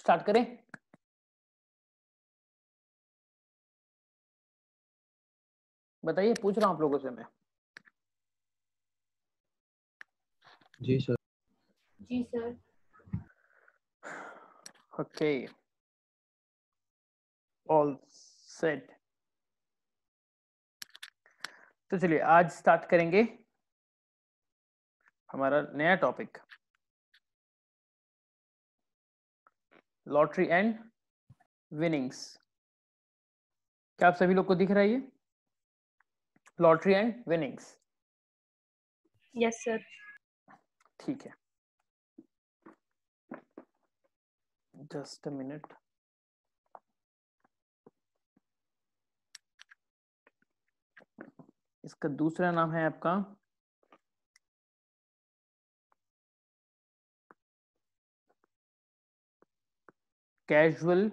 Start करें। बताइए पूछ रहा हूँ आप लोगों से मैं। जी सर। जी सर। ओके। ऑल सेट तो चलिए आज स्टार्ट करेंगे हमारा नया टॉपिक लॉटरी एंड विनिंग्स क्या आप सभी लोग को दिख रहा है ये? Lottery and winnings yes sir ठीक है। जस्ट अ मिनट इसका दूसरा नाम है आपका कैजुअल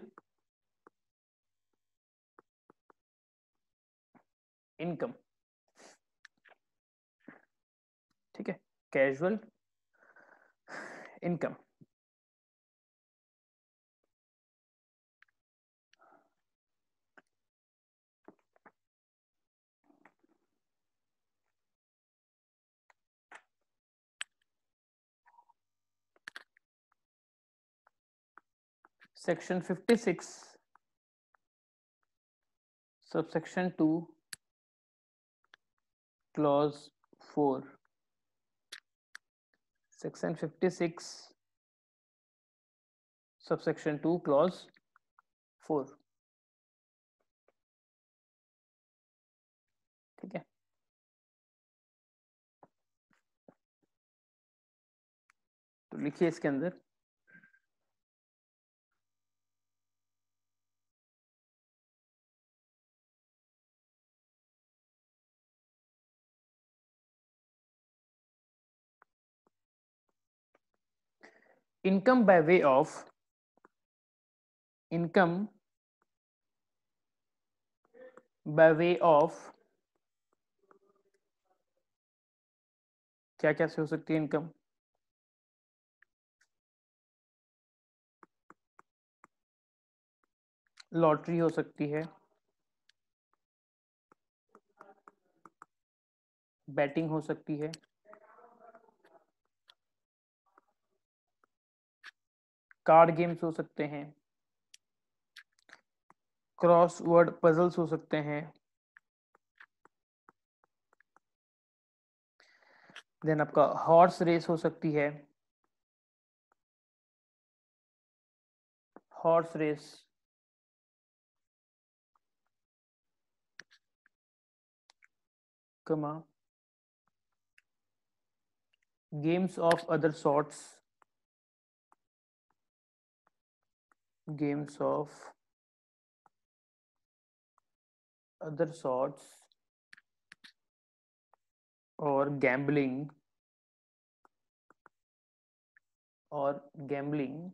इनकम ठीक है? Casual income section 56 subsection 2 clause 4 section 56 subsection 2 clause 4 ठीक है तो लिखिए इसके अंदर income by way of income by way of क्या क्या से हो सकती है इनकम लॉटरी हो सकती है। बैटिंग हो सकती है। कार्ड गेम्स हो सकते हैं। क्रॉस वर्ड पजल्स हो सकते हैं। देन आपका हॉर्स रेस हो सकती है। Horse race comma games of other sorts games of other sorts or gambling or gambling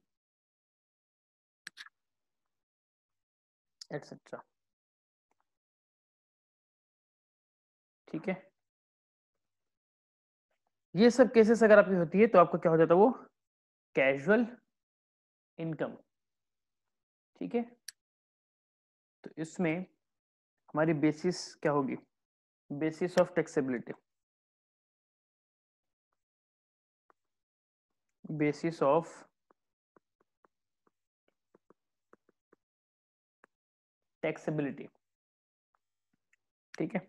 etc ठीक है ये सब केसेस अगर आपकी होती है तो आपको क्या हो जाता है वो कैजुअल इनकम ठीक है? तो इसमें हमारी बेसिस क्या होगी? Basis of taxability basis of taxability ठीक है?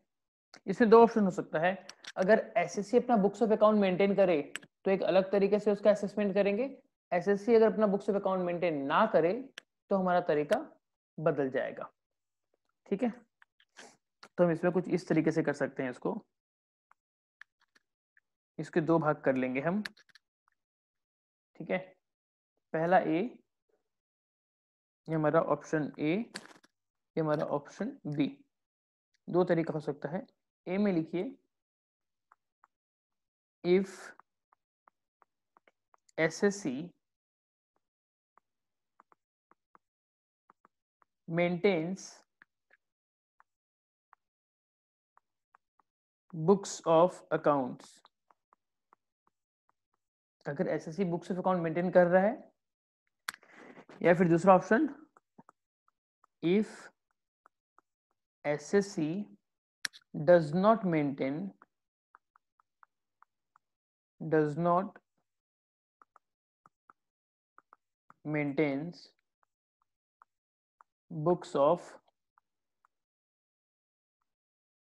इसमें दो ऑप्शन हो सकता है। अगर एसएससी अपना बुक्स ऑफ़ अकाउंट मेंटेन करे तो एक अलग तरीके से उसका असेसमेंट करेंगे। एसएससी अगर अपना बुक्स ऑफ़ अकाउंट मेंटेन ना करे तो हमारा तरीका बदल जाएगा। ठीक है? तो हम इसमें कुछ इस तरीके से कर सकते हैं इसको। इसके दो भाग कर लेंगे हम। ठीक है? पहला ए ये हमारा ऑप्शन ए ये हमारा ऑप्शन बी दो तरीका हो सकता है। ए में लिखिए if SSC maintains books of accounts. अगर S S C books of account maintain कर रहा है, या फिर दूसरा option if S S C does not maintain does not maintains books of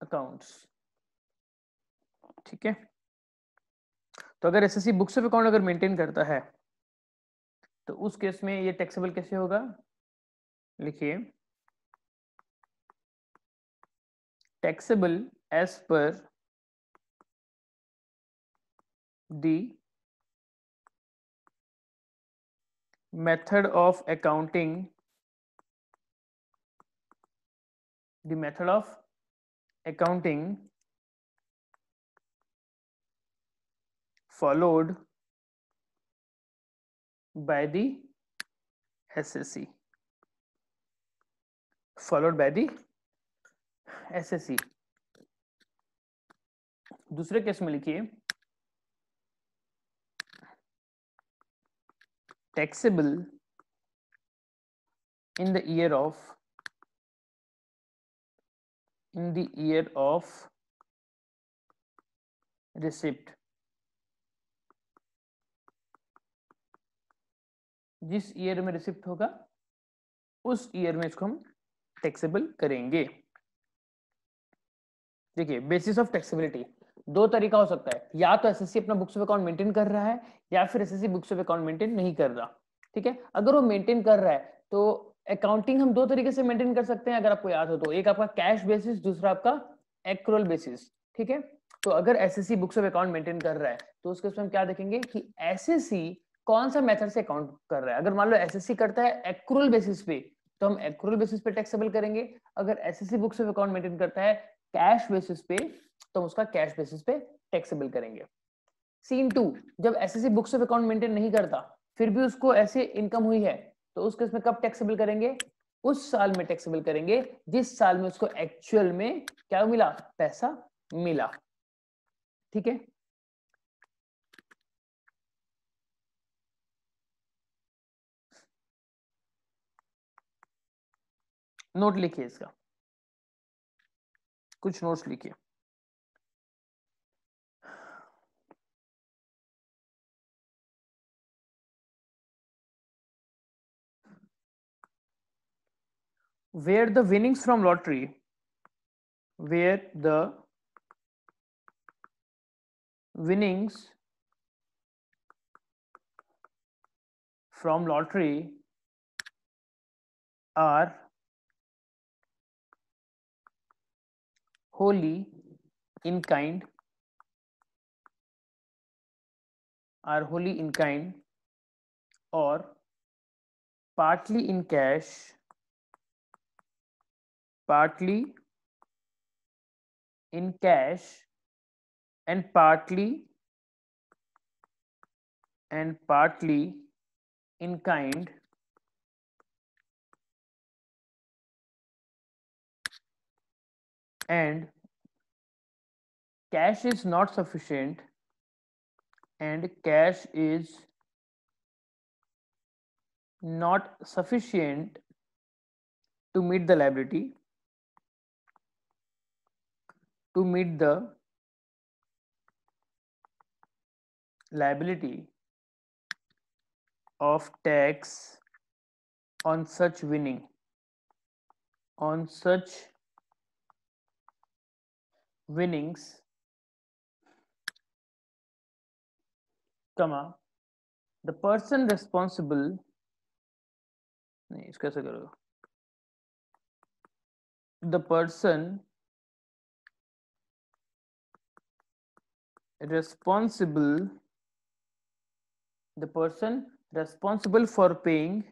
accounts. ठीक है? तो अगर एसएससी बुक्स ऑफ़ अकाउंट अगर मेंटेन करता है तो उस केस में ये टैक्सेबल कैसे होगा? लिखिए। Taxable as per the method of accounting the method of accounting followed by the SSC followed by the SSC दूसरे केस में लिखिए taxable in the year of in the year of receipt जिस year में receipt होगा, उस year में इसको हम टैक्सेबल करेंगे। देखिए बेसिस ऑफ़ टैक्सेबिलिटी दो तरीका हो सकता है। या तो एसएससी अपना बुक्स ऑफ़ अकाउंट मेंटेन कर रहा है, या फिर SSC books of account maintain नहीं कर रहा। ठीक है? अगर वो मेंटेन कर रहा है तो अकाउंटिंग हम दो तरीके से मेंटेन कर सकते हैं, अगर आपको याद हो तो। एक आपका कैश बेसिस दूसरा आपका एक्रोल बेसिस ठीक है? तो अगर SSC books of account maintain कर रहा है तो उसके उसमें हम क्या देखेंगे कि एसएससी कौन सा मेथड से अकाउंट कर रहा है? अगर मान लो एसएससी करता है एक्रोल बेसिस पे तो हम एक्रोल बेसिस पे टैक्सेबल करेंगे। अगर SSC books of account maintain करता है कैश बेसिस पे तो हम उसका कैश बेसिस पे टैक्सेबल करेंगे। सीन टू जब SSC books of account maintain नहीं करता, फिर भी उसको ऐसे इनकम हुई है तो उस केस में कब टैक्सेबल करेंगे? उस साल में टैक्सेबल करेंगे, जिस साल में उसको एक्चुअल में क्या मिला? पैसा मिला। ठीक है? नोट लिखिए इसका। कुछ नोट्स लिखिए। Where the winnings from lottery where the winnings from lottery are wholly in kind are wholly in kind or partly in cash partly in cash and partly and partly in kind. And cash is not sufficient and cash is not sufficient to meet the liability to meet the liability of tax on such winning on such winnings comma the person responsible नहीं इसको कैसे करोगे the person responsible the person responsible for paying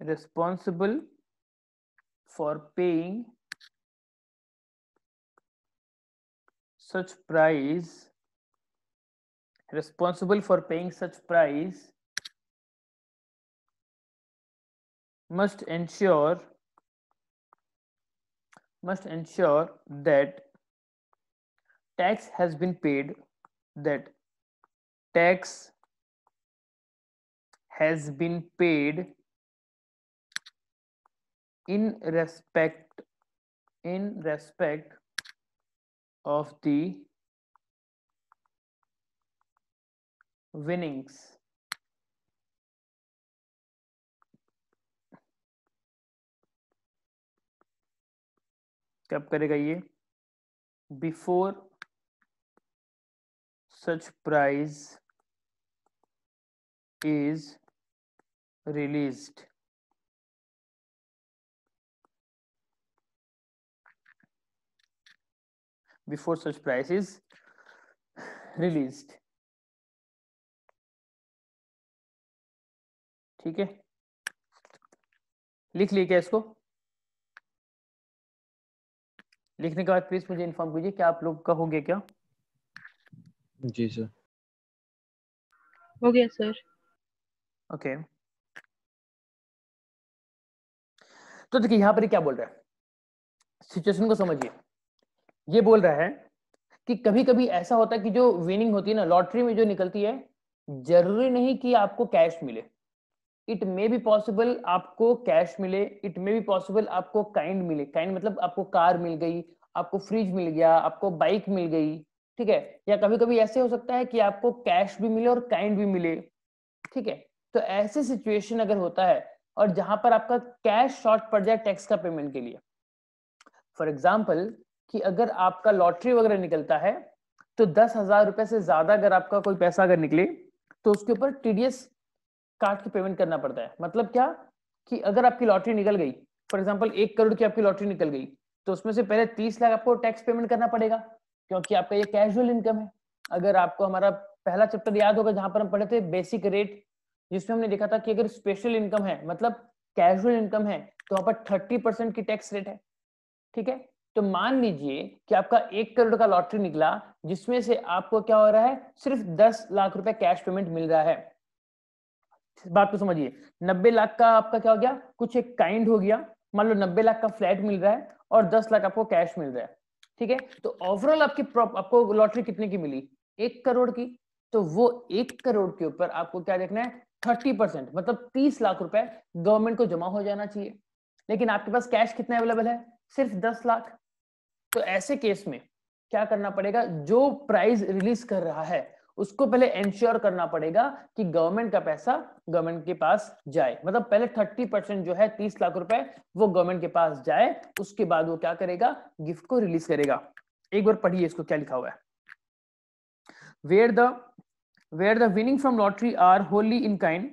responsible for paying such price responsible for paying such price must ensure must ensure that tax has been paid that tax has been paid in respect in respect of the winnings कब करेगा ये before such prize is released. Before such price is released. ठीक है? लिख लिया क्या इसको? लिखने के बाद प्लीज़ मुझे इन्फॉर्म कीजिए, क्या आप लोग का हो गया क्या? जी सर। हो गया सर। ओके। तो देखिए यहाँ पर क्या बोल रहा है? सिचुएशन को समझिए। ये बोल रहा है कि कभी कभी ऐसा होता है कि जो विनिंग होती है ना लॉटरी में जो निकलती है ज़रूरी नहीं कि आपको कैश मिले। इट मे बी पॉसिबल आपको कैश मिले इट मे बी पॉसिबल आपको काइंड मिले। काइंड मतलब आपको कार मिल गई आपको फ्रिज मिल गया आपको बाइक मिल गई। ठीक है? या कभी कभी ऐसे हो सकता है कि आपको कैश भी मिले और काइंड भी मिले। ठीक है? तो ऐसे सिचुएशन अगर होता है और जहाँ पर आपका कैश शॉर्ट पड़ जाए टैक्स का पेमेंट के लिए। फॉर एग्ज़ाम्पल कि अगर आपका लॉटरी वगैरह निकलता है तो दस हज़ार रुपए से ज़्यादा अगर आपका कोई पैसा अगर निकले तो उसके ऊपर टीडीएस काट के पेमेंट करना पड़ता है। मतलब क्या? कि अगर आपकी लॉटरी निकल गई फॉर एग्ज़ाम्पल एक करोड़ की आपकी लॉटरी निकल गई तो उसमें से पहले तीस लाख आपको टैक्स पेमेंट करना पड़ेगा। क्योंकि आपका ये कैजुअल इनकम है। अगर आपको हमारा पहला चैप्टर याद होगा जहाँ पर हम पढ़े थे बेसिक रेट जिसमें हमने देखा था कि अगर स्पेशल इनकम है मतलब कैजुअल इनकम है तो वहाँ पर थर्टी परसेंट की टैक्स रेट है। ठीक है? तो मान लीजिए कि आपका एक करोड़ का लॉटरी निकला, जिसमें से आपको क्या हो रहा है, सिर्फ़ दस लाख रुपए कैश पेमेंट मिल रहा है। बात को समझिए। नब्बे लाख का आपका क्या हो गया? कुछ एक काइंड हो गया। मान लो नब्बे लाख का फ्लैट मिल रहा है और दस लाख आपको कैश मिल रहा है। ठीक है? तो ओवरऑल आपकी आपको लॉटरी कितने की मिली? एक करोड़ की। तो वो एक करोड़ के ऊपर आपको क्या देखना है? थर्टी परसेंट मतलब तीस लाख रुपए गवर्नमेंट को जमा हो जाना चाहिए। लेकिन आपके पास कैश कितना अवेलेबल है? सिर्फ़ दस लाख। तो ऐसे केस में क्या करना पड़ेगा? जो प्राइस रिलीज़ कर रहा है उसको पहले इंश्योर करना पड़ेगा कि गवर्नमेंट का पैसा गवर्नमेंट के पास जाए। मतलब पहले थर्टी परसेंट जो है, तीस लाख रुपए वो गवर्नमेंट के पास जाए, उसके बाद वो क्या करेगा? गिफ्ट को रिलीज़ करेगा। एक बार पढ़िए इसको क्या लिखा हुआ है। Where the where the winning from lottery are wholly in kind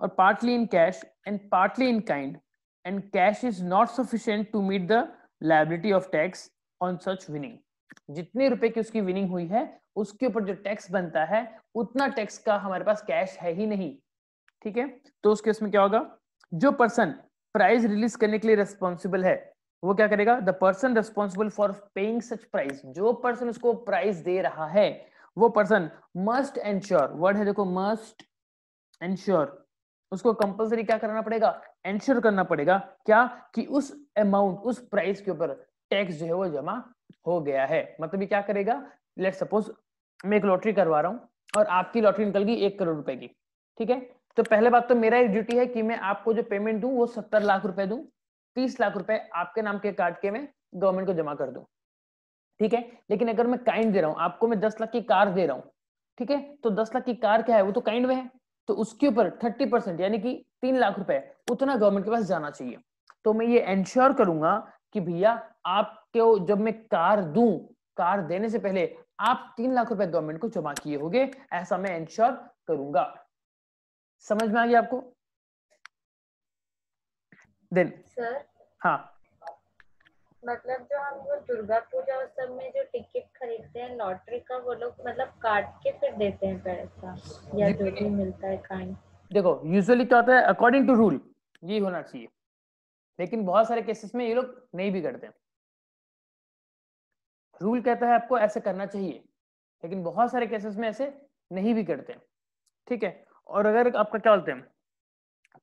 or partly in cash and partly in kind and cash is not sufficient to meet the liability of tax on such winning जितने रुपए की उसकी winning हुई है उसके ऊपर जो tax बनता है, उतना टैक्स का हमारे पास कैश है ही नहीं। ठीक है? तो उस केस में क्या होगा? जो पर्सन प्राइज रिलीज़ करने के लिए रेस्पॉन्सिबल है, वो क्या करेगा? The person responsible for paying such price जो पर्सन उसको प्राइस दे रहा है, वो पर्सन मस्ट एंश्योर वर्ड है देखो मस्ट एंश्योर उसको कंपलसरी क्या करना पड़ेगा? एंश्योर करना पड़ेगा, क्या? कि उस अमाउंट उस प्राइस के ऊपर टैक्स जो है वो जमा हो गया है। मतलब ये क्या करेगा? लेट सपोज़ मैं एक लॉटरी करवा रहा हूँ और आपकी लॉटरी निकल गई एक करोड़ रुपए की, ठीक है? तो पहले बात तो मेरा एक ड्यूटी है कि मैं आपको जो पेमेंट दूँ, वो सत्तर लाख रुपए दूँ, तीस लाख रुपए आपके नाम के काट के मैं गवर्नमेंट को जमा कर दूँ, ठीक है? लेकिन अगर मैं काइंड दे रहा हूँ, आपको मैं दस लाख की कार दे रहा हूँ, ठीक है? तो दस लाख की कार क्या है? वो तो काइंड में है। तो उसके ऊपर थर्टी परसेंट यानी कि तीन लाख रुपए उतना गवर्नमेंट के पास जाना चाहिए। तो मैं ये इंश्योर करूँगा कि भैया आपको जब मैं कार दूँ, कार देने से पहले आप तीन लाख रुपए गवर्नमेंट को जमा किए होंगे ऐसा मैं इंश्योर करूँगा। समझ में आ गया आपको? देन सर हाँ। मतलब जो हम वो दुर्गा पूजा उस सब में जो टिकट खरीदते हैं लॉटरी का वो लोग मतलब काट के फिर देते हैं पैसा या जो भी मिलता है काइंड देखो यूजुअली क्या होता है अकॉर्डिंग टू रूल ये होना चाहिए। लेकिन बहुत सारे केसेस में ये लोग नहीं भी करते। रूल कहता है आपको ऐसे करना चाहिए, लेकिन बहुत सारे केसेस में ऐसे नहीं भी करते ठीक है? और अगर आपका क्या बोलते हैं?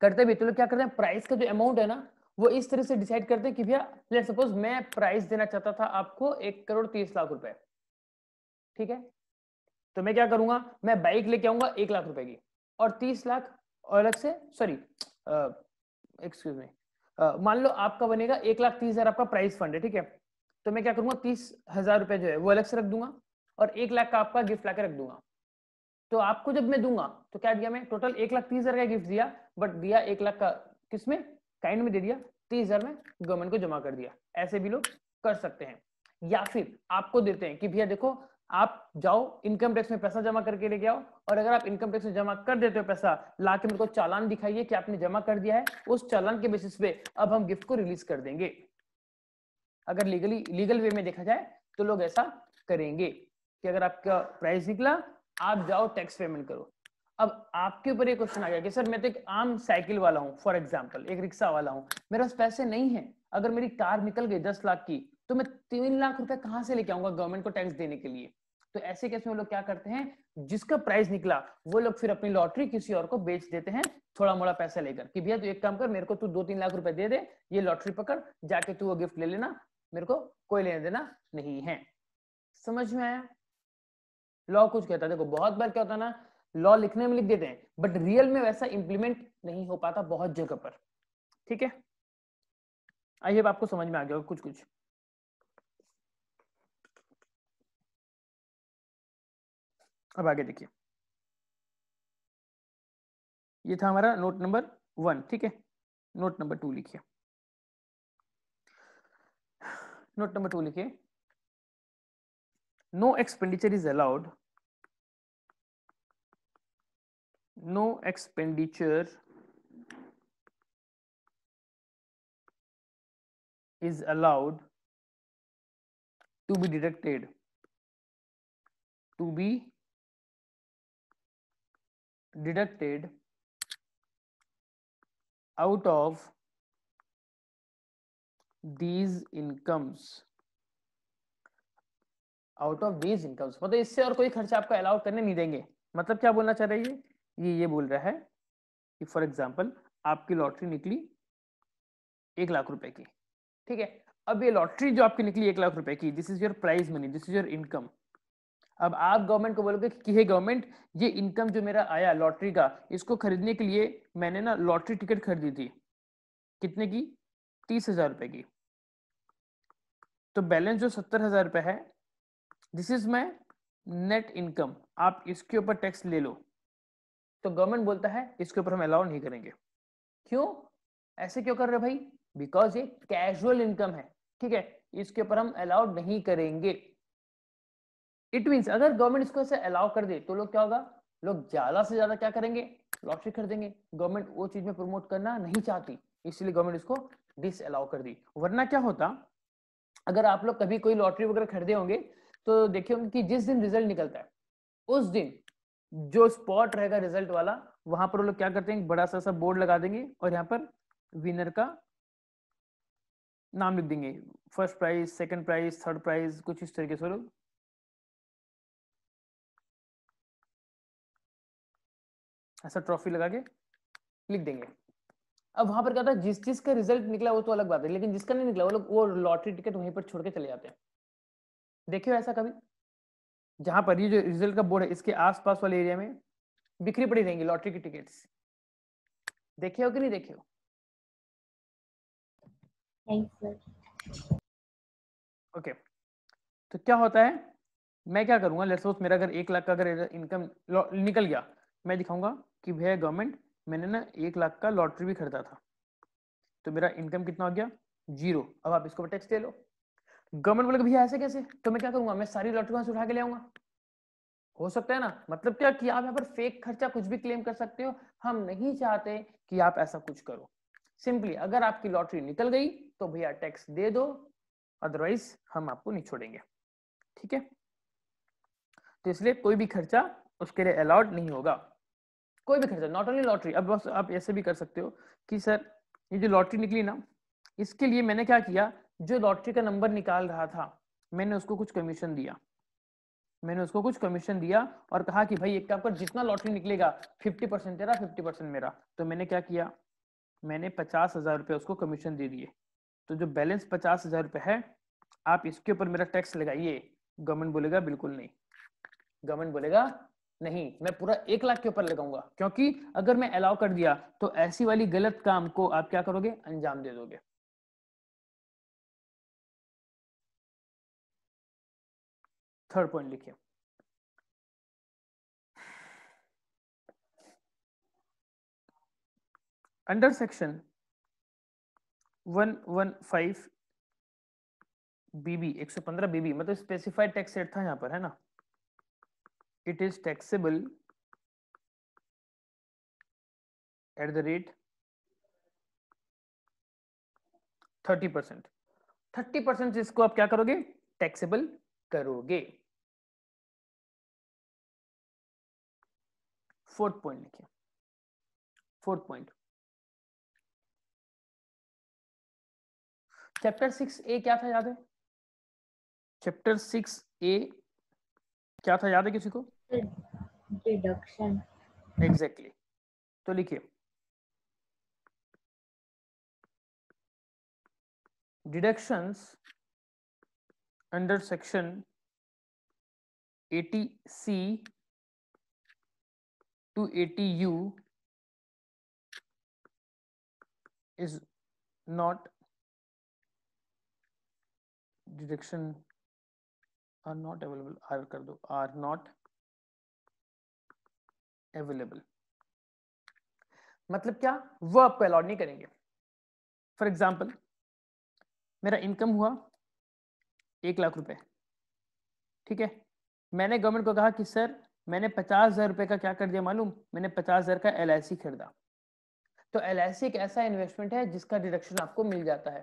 करते भी तो लोग क्या करते हैं? प्राइस का जो अमाउंट है ना, वो इस तरह से डिसाइड करते हैं कि भैया सपोज़ मैं प्राइस देना चाहता था आपको एक करोड़ तीस लाख रुपए। ठीक है? तो मैं क्या करूँगा? मैं बाइक लेके आऊँगा एक लाख रुपए की। और तीस लाख और अलग से सॉरी एक्सक्यूज मी मान लो आपका बनेगा एक लाख तीस हज़ार आपका प्राइस फंड है, ठीक है? तो मैं क्या करूँगा? तीस हज़ार रुपए जो है, वो अलग से रख दूँगा और एक लाख का आपका गिफ्ट लाके रख दूँगा। तो आपको जब मैं दूँगा तो क्या दिया मैं? टोटल एक लाख तीस हज़ार का गिफ्ट दिया बट दिया एक लाख का किसमें काइंड में दे दिया, तीस हज़ार में गवर्नमेंट को जमा कर दिया। ऐसे भी लोग कर सकते हैं। या फिर आपको देते हैं कि भैया देखो, आप जाओ इनकम टैक्स में पैसा जमा करके लेके आओ और अगर आप इनकम टैक्स में जमा कर देते हो पैसा ला के मेरे को चालान दिखाइए कि आपने जमा कर दिया है, उस चालान के बेसिस पे अब हम गिफ्ट को रिलीज़ कर देंगे। अगर लीगली लीगल वे में देखा जाए तो लोग ऐसा करेंगे कि अगर आपका प्राइस निकला, आप जाओ टैक्स पेमेंट करो। अब आपके ऊपर ये क्वेश्चन आ गया कि सर, मैं तो एक आम साइकिल वाला हूँ फॉर एग्ज़ाम्पल एक रिक्शा वाला हूँ, मेरे पास पैसे नहीं है। अगर मेरी कार निकल गई दस लाख की तो मैं तीन लाख रुपए कहाँ से लेके आऊँगा गवर्नमेंट को टैक्स देने के लिए? तो ऐसे केस में लोग क्या करते हैं, जिसका प्राइस निकला, वो लोग फिर अपनी लॉटरी किसी और को बेच देते हैं थोड़ा मोड़ा पैसा लेकर कि भैया तू एक काम कर, मेरे को तू दो तीन लाख रुपए दे दे, ये लॉटरी पकड़, जाके तू वो गिफ्ट ले लेना मेरे को कोई लेना देना नहीं है। समझ में आया? लॉ कुछ कहता है, देखो, बहुत बार क्या होता है ना लॉ लिखने में लिख देते हैं बट रियल में वैसा इंप्लीमेंट नहीं हो पाता बहुत जगह पर। ठीक है? आइए होप आपको समझ में आ गया कुछ कुछ अब आगे देखिए। ये था हमारा नोट नंबर वन ठीक है? नोट नंबर टू लिखिए। नोट नंबर टू लिखे no expenditure is allowed no expenditure is allowed to be deducted to be deducted out of these incomes. Out of these incomes मतलब इससे और कोई खर्चा आपको अलाउ करने नहीं देंगे। मतलब क्या बोलना चाह रही ये? ये बोल रहा है कि फॉर एग्जांपल आपकी लॉटरी निकली एक लाख रुपए की। ठीक है? अब ये लॉटरी जो आपकी निकली एक लाख रुपए की this is your prize money this is your income अब आप गवर्नमेंट को बोलोगे कि हे गवर्नमेंट ये इनकम जो मेरा आया लॉटरी का, इसको खरीदने के लिए मैंने ना लॉटरी टिकट खरीदी थी। कितने की? तीस हज़ार रुपए की। तो बैलेंस जो सत्तर हज़ार रुपए है this is my net income आप इसके ऊपर टैक्स ले लो। तो गवर्नमेंट बोलता है, इसके ऊपर हम अलाउ नहीं करेंगे। क्यों? ऐसे क्यों कर रहे भाई? बिकॉज़ ये कैजुअल इनकम है। ठीक है? इसके ऊपर हम अलाउड नहीं करेंगे। इट मीन्स अगर गवर्नमेंट इसको ऐसे अलाउ कर दे तो लोग क्या होगा? लोग ज़्यादा से ज़्यादा क्या करेंगे? लॉटरी खरीदेंगे। गवर्नमेंट वो चीज़ में प्रमोट करना नहीं चाहती। इसलिए गवर्नमेंट इसको डिस अलाउ कर दी। वरना क्या होता, अगर आप लोग कभी कोई लॉटरी वगैरह खरीदे होंगे तो देखे होंगे कि जिस दिन रिज़ल्ट निकलता है, उस दिन जो स्पॉट रहेगा रिज़ल्ट वाला, वहाँ पर लोग क्या करते हैं, बड़ा सा सा बोर्ड लगा देंगे और यहाँ पर विनर का नाम लिख देंगे। First prize second prize third prize कुछ इस तरीके से लोग। ऐसा ट्रॉफी लगा के लिख देंगे। अब वहाँ पर क्या था जिस चीज़ का रिज़ल्ट निकला वो तो अलग बात है लेकिन जिसका नहीं निकला वो लोग वो लॉटरी टिकट वहीं पर छोड़ के चले जाते हैं। देखियो ऐसा कभी? जहाँ पर ये जो रिज़ल्ट का बोर्ड है इसके आसपास वाले एरिया में बिखरी पड़ी रहेंगी लॉटरी की टिकट्स देखे हो कि नहीं देखे हो ओके तो क्या होता है मैं क्या करूँगा लेट्स सपोज़ मेरा अगर एक लाख का अगर इनकम निकल गया मैं दिखाऊँगा कि भैया गवर्नमेंट मैंने ना एक लाख का लॉटरी भी खरीदा था। तो मेरा इनकम कितना हो गया? ज़ीरो अब आप इसको टैक्स दे लो। गवर्नमेंट बोले भैया ऐसे कैसे? तो मैं क्या करूँगा? मैं सारी लॉटरी वहाँ से उठा के ले आऊँगा। हो सकता है ना? मतलब क्या कि आप यहाँ पर फेक खर्चा कुछ भी क्लेम कर सकते हो? हम नहीं चाहते कि आप ऐसा कुछ करो। सिंपली अगर आपकी लॉटरी निकल गई तो भैया टैक्स दे दो। अदरवाइज़ हम आपको नहीं छोड़ेंगे। ठीक है? तो इसलिए कोई भी खर्चा उसके लिए अलाउड नहीं होगा। कोई भी खर्चा नॉट ओनली लॉटरी अब बस आप ऐसे भी कर सकते हो कि सर, ये जो लॉटरी निकली ना, इसके लिए मैंने क्या किया, जो लॉटरी का नंबर निकाल रहा था, मैंने उसको कुछ कमीशन दिया। मैंने उसको कुछ कमीशन दिया और कहा कि भाई, एक काम कर जितना लॉटरी निकलेगा फिफ्टी परसेंट तेरा फिफ्टी परसेंट मेरा। तो मैंने क्या किया, मैंने पचास हज़ार रुपये उसको कमीशन दे दिए। तो जो बैलेंस पचास हज़ार रुपये है, आप इसके ऊपर मेरा टैक्स लगाइए। गवर्नमेंट बोलेगा, बिल्कुल नहीं। गवर्नमेंट बोलेगा नहीं, मैं पूरा एक लाख के ऊपर लगाऊँगा। क्योंकि अगर मैं अलाउ कर दिया तो ऐसी वाली गलत काम को आप क्या करोगे? अंजाम दे दोगे। थर्ड पॉइंट लिखिए। अंडर सेक्शन 115 बीबी 115 बीबी मतलब स्पेसिफाइड टैक्स रेट था यहाँ पर, है ना? It is taxable at the rate 30 percent thirty percent इसको आप क्या करोगे? टैक्सेबल करोगे। फोर्थ पॉइंट लिखिए fourth point chapter six A क्या था याद है? चैप्टर सिक्स ए क्या था याद है किसी को? Deduction exactly exactly. तो लिखिए। Deductions under section 80 C to 80 U is not deduction are not available are कर दो are not available. मतलब क्या? वो आपको अलाउड नहीं करेंगे. फॉर एग्ज़ाम्पल मेरा इनकम हुआ एक लाख रुपए। ठीक है? मैंने गवर्नमेंट को कहा कि, सर, मैंने पचास हज़ार रुपए का क्या कर दिया मालूम? मैंने पचास हज़ार का एल खरीदा। तो एल एक ऐसा इन्वेस्टमेंट है जिसका डिडक्शन आपको मिल जाता है।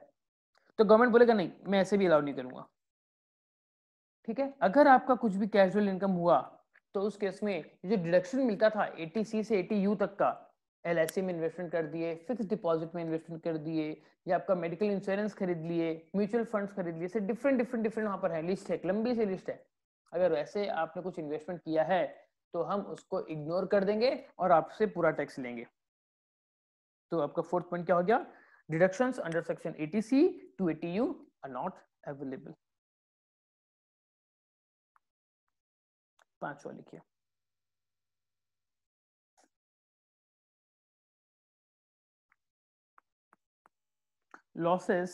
तो गवर्नमेंट बोलेगा, नहीं, मैं ऐसे भी अलाउ नहीं करूँगा। ठीक है? अगर आपका कुछ भी कैजुअल इनकम हुआ तो उस केस में जो डिडक्शन मिलता था 80 सी से 80 यू तक का एल में इन्वेस्टमेंट कर दिए फिक्स डिपॉजिट में इन्वेस्टमेंट कर दिए, या आपका मेडिकल इंश्योरेंस खरीद लिए म्यूचुअल फंड्स खरीद लिए से डिफरेंट डिफरेंट डिफरेंट वहाँ पर है लिस्ट है, लंबी सी लिस्ट है। अगर वैसे आपने कुछ इन्वेस्टमेंट किया है तो हम उसको इग्नोर कर देंगे और आपसे पूरा टैक्स लेंगे। तो आपका फोर्थ पॉइंट क्या हो गया? Deductions under section 80 C to 80 U are not available पांचवा लिखिए losses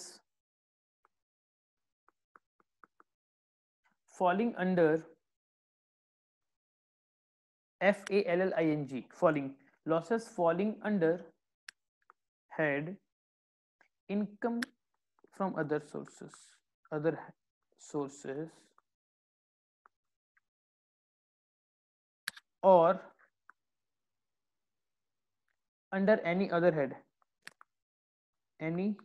falling under F A L L I N G falling losses falling under head income from other sources other sources or under any other head. Any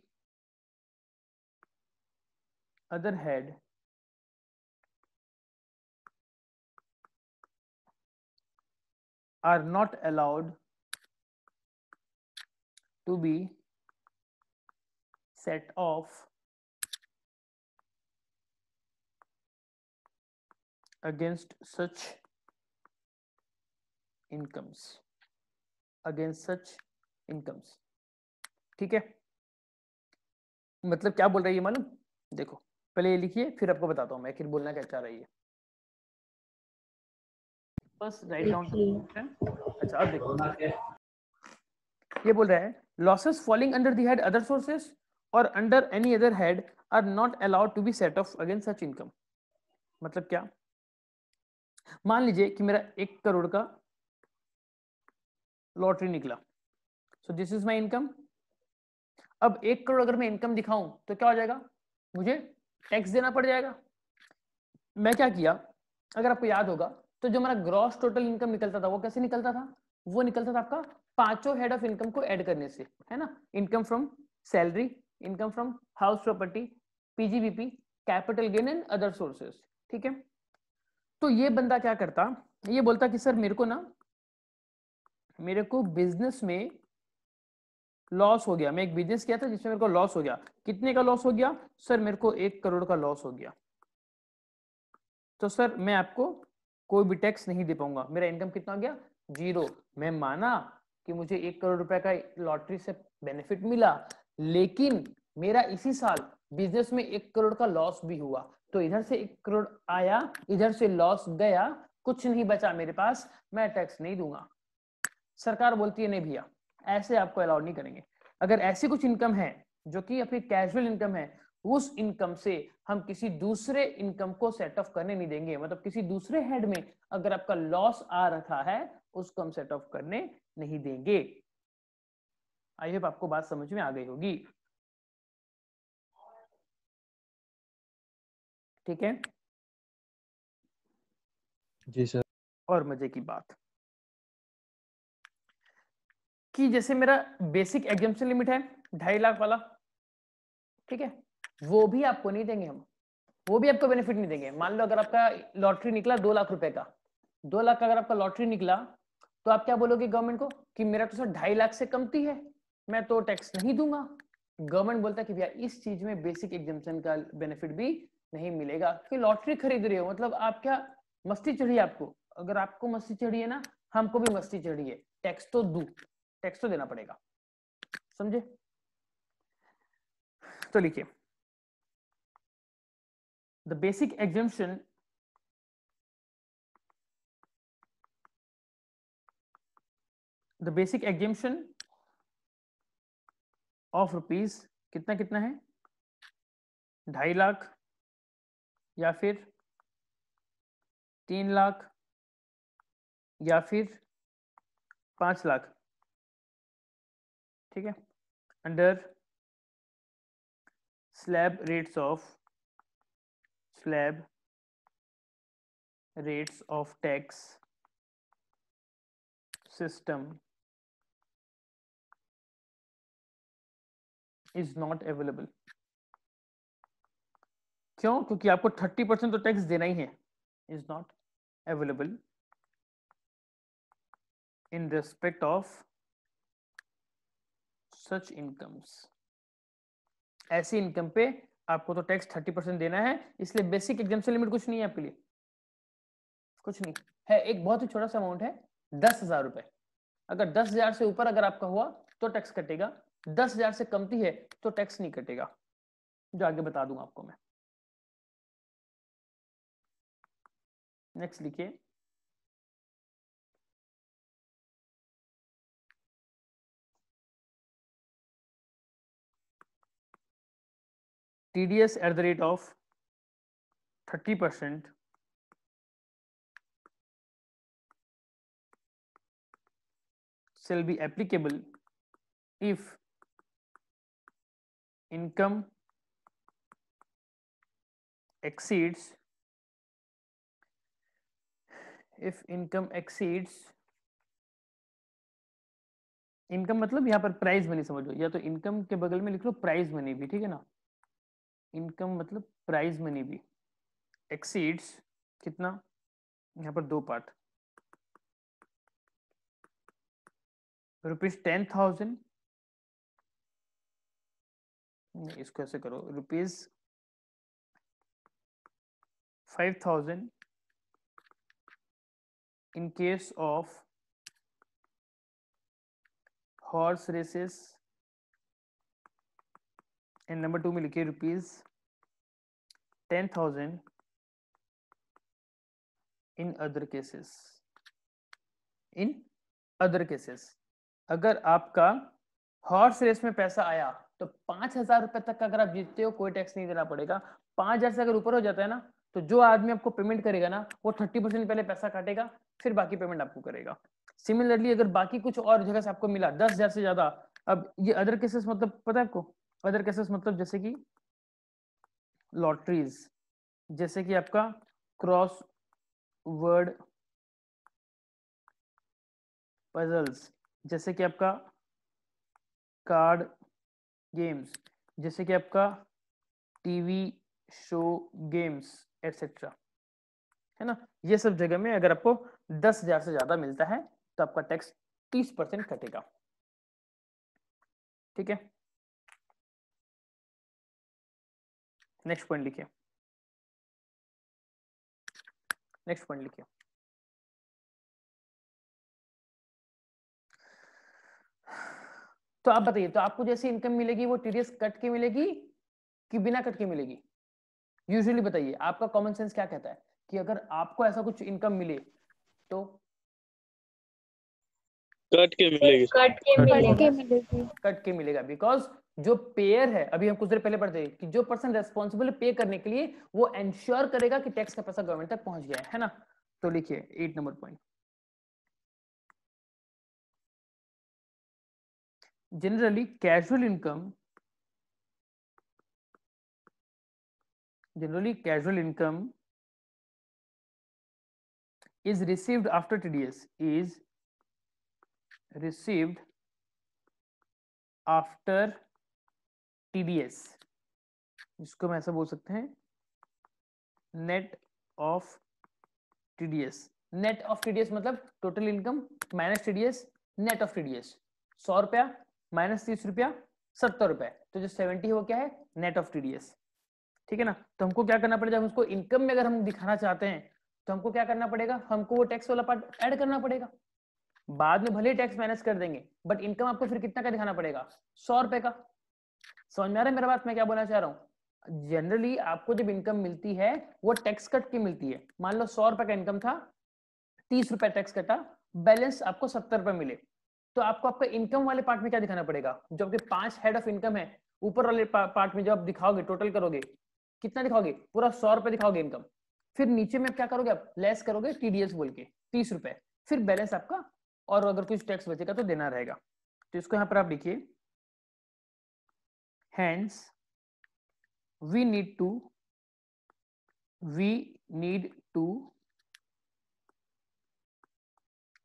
other head are not allowed to be set off against such incomes, against such incomes. ठीक है? मतलब क्या बोल रही है मालूम? देखो, पहले ये लिखिए, फिर आपको बताता हूँ मैं, आखिर बोलना क्या चाह रही है। अच्छा अब देखो। ये बोल रहा है falling under the head other sources or under any other head are not allowed to be set off against such income मतलब क्या? मान लीजिए कि मेरा एक करोड़ का लॉटरी निकला। So this is my income अब एक करोड़ अगर मैं इनकम दिखाऊँ तो क्या हो जाएगा? मुझे टैक्स देना पड़ जाएगा। मैं क्या किया? अगर आपको याद होगा तो जो हमारा ग्रॉस टोटल इनकम निकलता था, वो कैसे निकलता था? वो निकलता था आपका पाँचों हेड ऑफ़ इनकम को ऐड करने से, है ना? Income from salary income from house property PGBP capital gain and other sources ठीक है? तो ये बंदा क्या करता? ये बोलता कि, सर, मेरे को ना मेरे को बिज़नेस में लॉस हो गया। मैं एक बिज़नेस किया था जिसमें मेरे को लॉस हो गया। कितने का लॉस हो गया? सर, मेरे को एक करोड़ का लॉस हो गया। तो सर, मैं आपको कोई भी टैक्स नहीं दे पाऊँगा। मेरा इनकम कितना गया? ज़ीरो मैं माना कि मुझे एक करोड़ रुपए का लॉटरी से बेनिफिट मिला, लेकिन मेरा इसी साल बिज़नेस में एक करोड़ का लॉस भी हुआ। तो इधर से एक करोड़ आया, इधर से लॉस गया, कुछ नहीं बचा मेरे पास, मैं टैक्स नहीं दूँगा। सरकार बोलती है नहीं भैया ऐसे आपको अलाउ नहीं करेंगे। अगर ऐसी कुछ इनकम है जो कि अपनी कैजुअल इनकम है उस इनकम से हम किसी दूसरे इनकम को सेट ऑफ़ करने नहीं देंगे। मतलब किसी दूसरे हेड में अगर आपका लॉस आ रखा है उसको हम सेट ऑफ़ करने नहीं देंगे। आई होप आपको बात समझ में आ गई होगी। ठीक है? जी सर। और मज़े की बात। कि जैसे मेरा बेसिक एग्जामेशन लिमिट है, ढाई लाख वाला, ठीक है? वो भी आपको नहीं देंगे हम। वो भी आपको बेनिफिट नहीं देंगे। मान लो अगर आपका लॉटरी निकला दो लाख रुपए का। दो लाख का अगर आपका लॉटरी निकला तो आप क्या बोलोगे गवर्नमेंट को? कि मेरा तो सर ढाई लाख से कमती है। मैं तो टैक्स नहीं दूँगा। गवर्नमेंट बोलता है कि भैया, इस चीज़ में बेसिक एग्जामेशन का बेनिफिट भी नहीं मिलेगा। कि लॉटरी खरीद रहे हो मतलब आप क्या मस्ती चढ़ी आपको? अगर आपको मस्ती चढ़ी है ना, हमको भी मस्ती चढ़ी है। टैक्स तो दू। टैक्स तो देना पड़ेगा। समझे? तो लिखिए। The basic exemption the basic exemption of rupees कितना कितना है? ढाई लाख या फिर तीन लाख या फिर पाँच लाख। ठीक है? Under slab rates of slab rates of tax system is not available क्यों? क्योंकि आपको थर्टी परसेंट तो टैक्स देना ही है। Is not available in respect of such incomes ऐसी इनकम पे आपको तो टैक्स थर्टी परसेंट देना है, इसलिए बेसिक एग्ज़ाम लिमिट कुछ नहीं है आपके लिए। कुछ नहीं। है, एक बहुत ही छोटा सा अमाउंट है, दस हज़ार रुपए। अगर दस हज़ार से ऊपर अगर आपका हुआ तो टैक्स कटेगा। दस हज़ार से कमती है तो टैक्स नहीं कटेगा। जो आगे बता दूँगा आपको मैं। नेक्स्ट लिखिए। TDS at the rate of 30% shall be applicable if income exceeds if income exceeds income मतलब यहाँ पर प्राइज मनी समझो या तो इनकम के बगल में लिख लो प्राइज मनी भी ठीक है ना इनकम मतलब प्राइज मनी भी एक्सीड्स कितना? यहाँ पर दो पार्ट रुपीज़ टेन थाउज़ेंड इसको ऐसे करो rupees five thousand in case of horse races and number two में लिखिए rupees ten thousand in other cases in other cases अगर आपका हॉर्स रेस में पैसा आया तो पाँच हज़ार रुपए तक अगर आप जीतते हो, कोई टैक्स नहीं देना पड़ेगा। पाँच हज़ार से अगर ऊपर हो जाता है ना तो जो आदमी आपको पेमेंट करेगा ना, वो थर्टी परसेंट पहले पैसा काटेगा, फिर बाकी पेमेंट आपको करेगा। सिमिलरली अगर बाकी कुछ और जगह से आपको मिला, दस हज़ार से ज़्यादा, अब ये अदर केसेस मतलब पता है आपको? अदर केसेस मतलब जैसे कि लॉटरीज जैसे कि आपका क्रॉस वर्ड पजल्स जैसे कि आपका कार्ड गेम्स जैसे कि आपका टीवी शो गेम्स एटसेट्रा है ना? ये सब जगह में अगर आपको दस हज़ार से ज़्यादा मिलता है तो आपका टैक्स तीस परसेंट कटेगा। ठीक है? नेक्स्ट पॉइंट लिखिए नेक्स्ट पॉइंट लिखिए तो आप बताइए तो आपको जैसे इनकम मिलेगी वो टीडीएस कट के मिलेगी कि बिना कट के मिलेगी? यूजुअली बताइए आपका कॉमन सेंस क्या कहता है? कि अगर आपको ऐसा कुछ इनकम मिले तो? कट के मिलेगी। कट के मिलेगा के मिलेगी। कट के मिलेगा बिकॉज़ जो पेयर है अभी हम कुछ देर पहले पढ़ते कि जो पर्सन रेस्पॉन्सिबल पे करने के लिए वो एंश्योर करेगा कि टैक्स का पैसा गवर्नमेंट तक पहुँच गया है, ना? तो लिखिए eight number point generally casual income generally casual income is received after TDS is received after TDS इसको हम ऐसा बोल सकते हैं net of TDS net of TDS मतलब total income minus TDS net of TDS सौ रुपया माइनस तीस रुपया, सत्तर रुपए तो जो सेवेंटी है वो क्या है? नेट ऑफ़ टीडीएस ठीक है ना? तो हमको क्या करना पड़ेगा? उसको इनकम में अगर हम दिखाना चाहते हैं तो हमको क्या करना पड़ेगा? हमको वो टैक्स वाला पार्ट ऐड करना पड़ेगा। बाद में भले टैक्स माइनस कर देंगे बट इनकम आपको फिर कितना का दिखाना पड़ेगा? सौ रुपए का। समझ में आ रहा है मेरा बात मैं क्या बोलना चाह रहा हूँ? जनरली आपको जब इनकम मिलती है, वो टैक्स कट की मिलती है। मान लो सौ रुपए का इनकम था, तीस रुपए टैक्स कटा बैलेंस आपको सत्तर रुपए मिले। तो आपको आपका इनकम वाले पार्ट में क्या दिखाना पड़ेगा? जो आपके पाँच हेड ऑफ़ इनकम है, ऊपर वाले पार्ट में जब आप दिखाओगे टोटल करोगे, कितना दिखाओगे? पूरा सौ रुपए दिखाओगे इनकम फिर नीचे में आप क्या करोगे? आप लेस करोगे टीडीएस बोल के, तीस रुपए। फिर बैलेंस आपका, और अगर कुछ टैक्स बचेगा तो देना रहेगा। तो इसको यहाँ पर आप लिखिए hence we need to we need to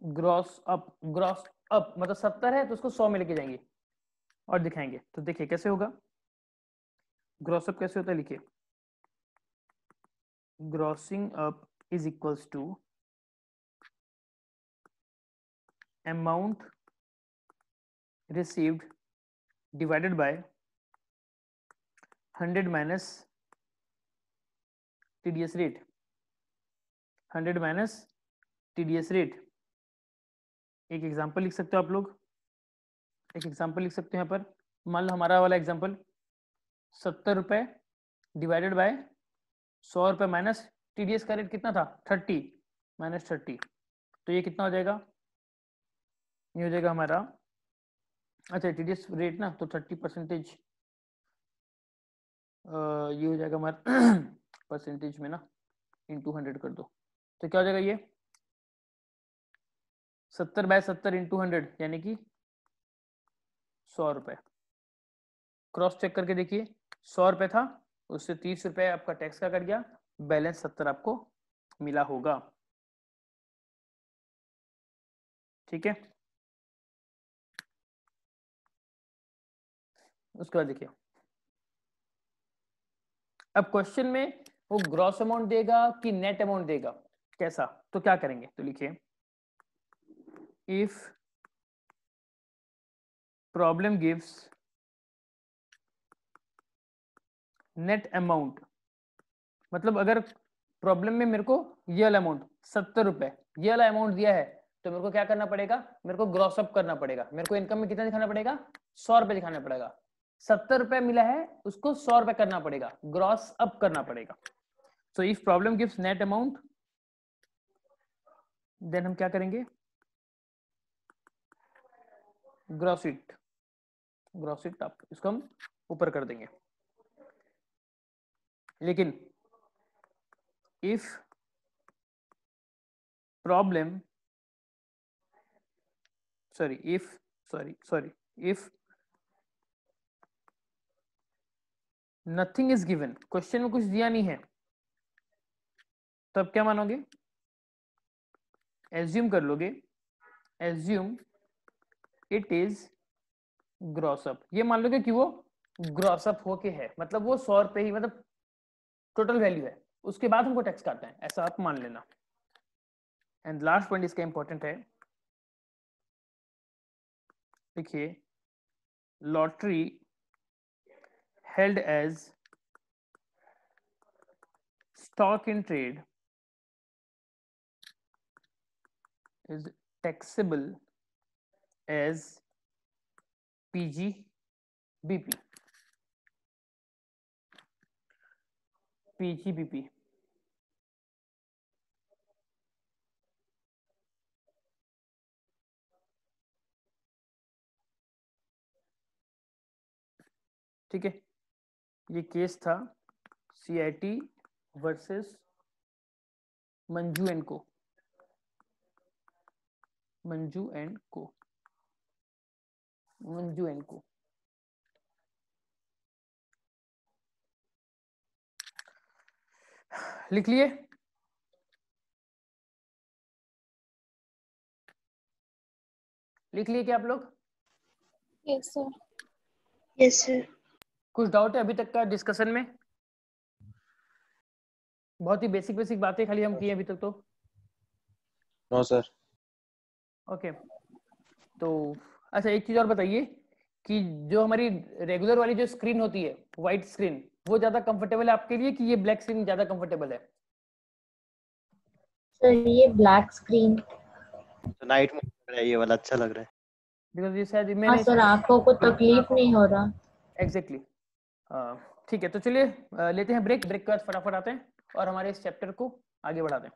gross up gross up मतलब सत्तर है तो उसको सौ में लेके जाएँगे और दिखाएँगे। तो देखिए कैसे होगा? ग्रॉस अप कैसे होता है लिखिए। Grossing up is equals to amount received divided by 100 minus TDS rate 100 minus TDS rate एक एग्जांपल लिख सकते हो आप लोग। एक एग्जांपल लिख सकते हो यहाँ पर। मान लो हमारा वाला एग्जांपल सत्तर रुपए डिवाइडेड बाय सौ रुपए माइनस टीडीएस का रेट कितना था? Thirty minus thirty. तो ये कितना हो जाएगा? ये हो जाएगा हमारा अच्छा टीडीएस रेट ना तो थर्टी परसेंटेज ये हो जाएगा हमारा परसेंटेज में ना इन टू हंड्रेड कर दो। तो क्या हो जाएगा ये? सत्तर बाय सत्तर इंटू हंड्रेड यानी कि सौ रुपए। क्रॉस चेक करके देखिए, सौ रुपए था, उससे तीस रुपए आपका टैक्स का कट गया बैलेंस सत्तर आपको मिला होगा। ठीक है? उसके बाद देखिए। अब क्वेश्चन में वो ग्रॉस अमाउंट देगा कि नेट अमाउंट देगा? कैसा? तो क्या करेंगे? तो लिखिए। If problem gives net amount मतलब अगर प्रॉब्लम में मेरे को ये वाला अमाउंट सत्तर रुपए, ये वाला अमाउंट दिया है तो मेरे को क्या करना पड़ेगा? मेरे को ग्रॉस अप करना पड़ेगा। मेरे को इनकम में कितना दिखाना पड़ेगा? सौ रुपए दिखाना पड़ेगा। सत्तर रुपए मिला है, उसको सौ रुपए करना पड़ेगा। ग्रॉस अप करना पड़ेगा। So if problem gives net amount then हम क्या करेंगे? ग्रॉसिट ग्रॉसिट अप इसको हम ऊपर कर देंगे। लेकिन if problem sorry if sorry sorry if nothing is given. Question में कुछ दिया नहीं है। तब क्या मानोगे? एज्यूम कर लोगे। Assume it is gross up ये मान लोगे कि वो ग्रॉस अप होके है। मतलब वो सौ रुपए ही मतलब टोटल वैल्यू है। उसके बाद हमको टैक्स काटना है। ऐसा आप मान लेना। एंड लास्ट पॉइंट इसका इंपॉर्टेंट है। देखिए lottery held as stock in trade is taxable as PGBP. PGBP. ठीक है ये केस था C I T versus Manju and Co. Manju and को। Manju and co. लिख लिए? लिख लिए क्या आप लोग? यस सर यस सर कुछ डाउट है अभी तक का डिस्कशन में? बहुत ही बेसिक बेसिक बातें खाली हम किए अभी तक तो। नो सर ओके तो अच्छा एक चीज़ और बताइए कि जो हमारी रेगुलर वाली जो स्क्रीन होती है व्हाइट स्क्रीन वो ज़्यादा कंफर्टेबल है आपके लिए कि ये ब्लैक स्क्रीन ज़्यादा कंफर्टेबल है? सर ये ब्लैक स्क्रीन तो नाइट में रहा है ये वाला अच्छा लग रहा है। बिकॉज़ ये शायद हाँ मैंने सर आँखों को तकलीफ़ नहीं हो रहा। एग्जैक्टली ठीक है तो चलिए लेते हैं ब्रेक ब्रेक के बाद फटाफट आते हैं और हमारे इस चैप्टर को आगे बढ़ाते हैं।